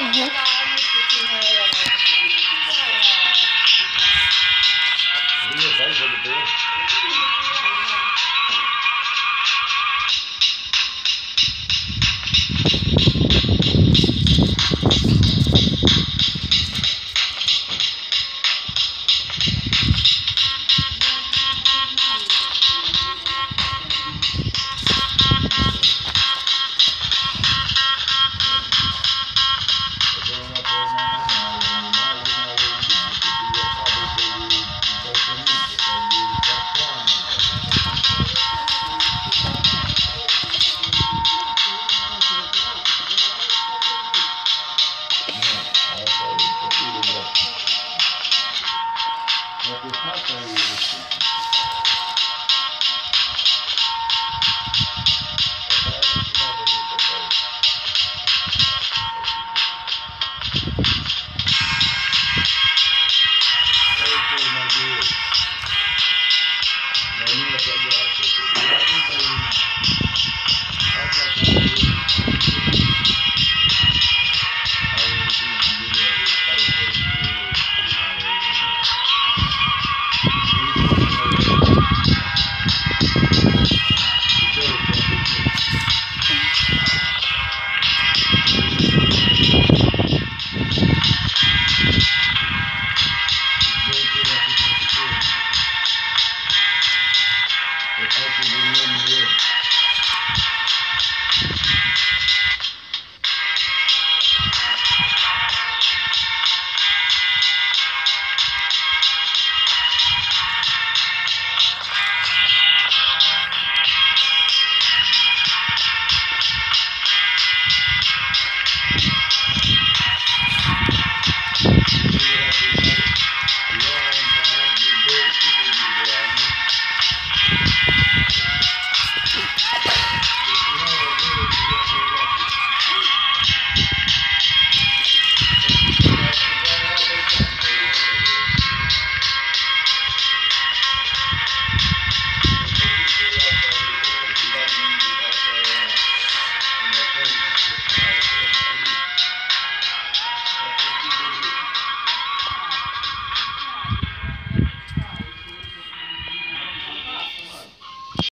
Ujú. What your papa used. Thank you.